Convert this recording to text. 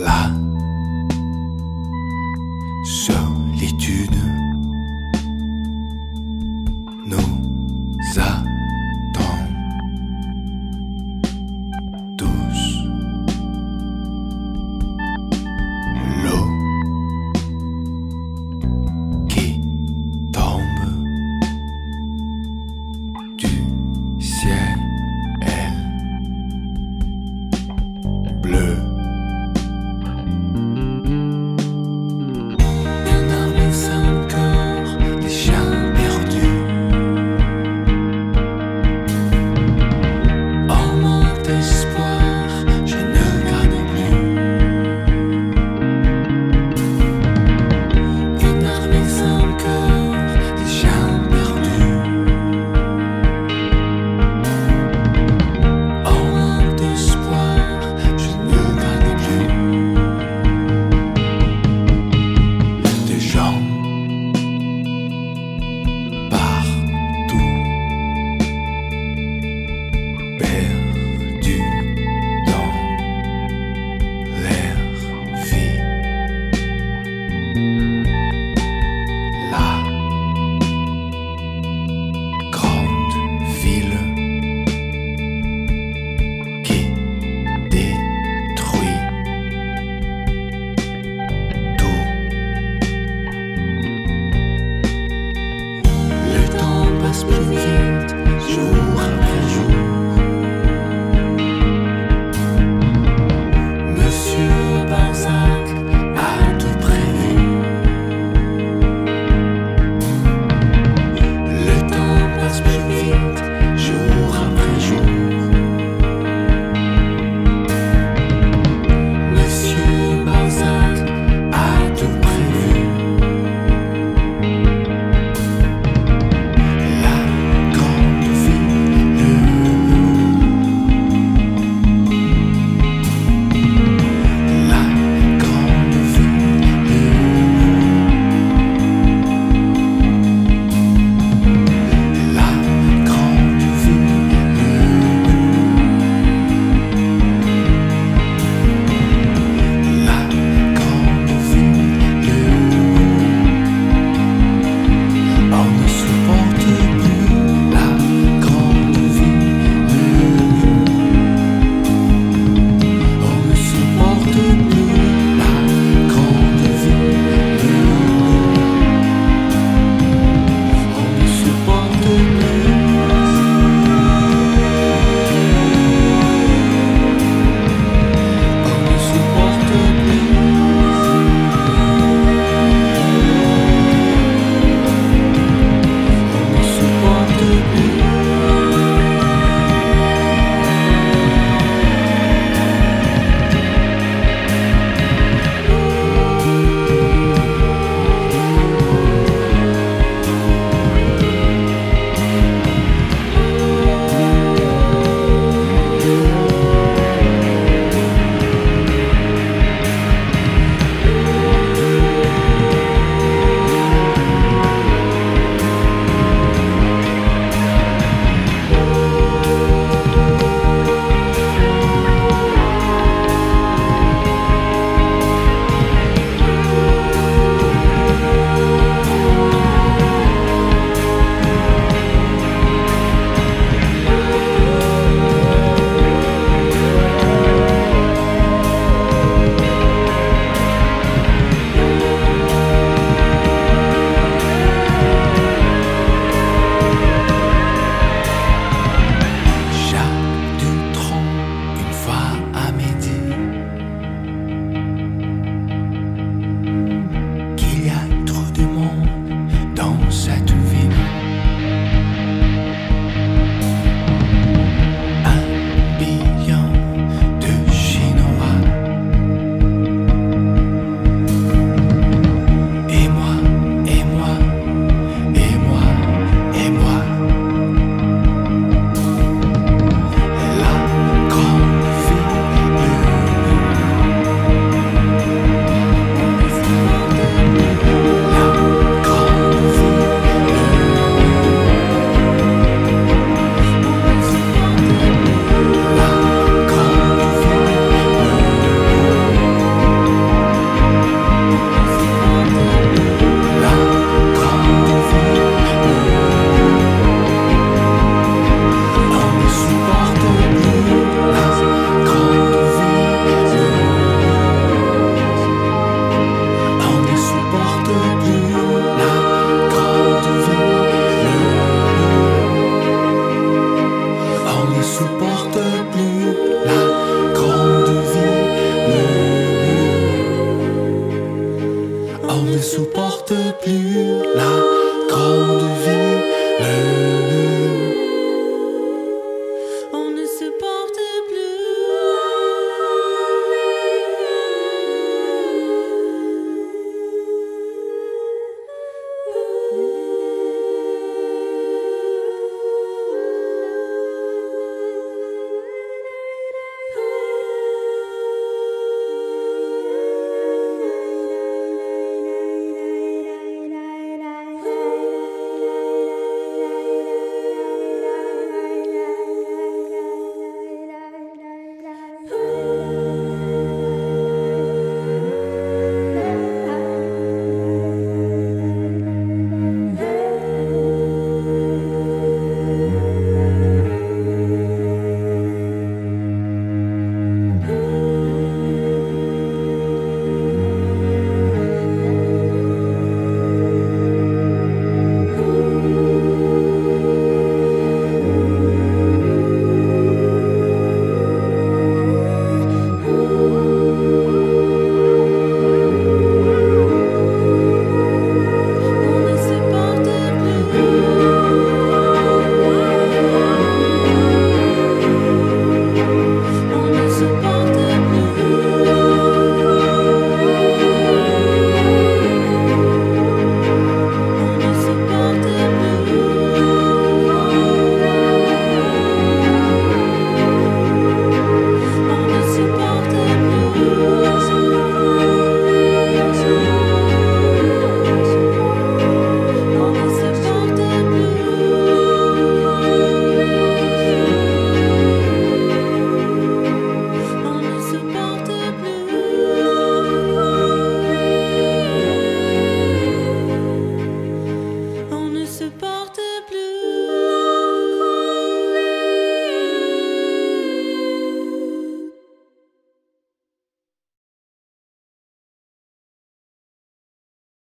啦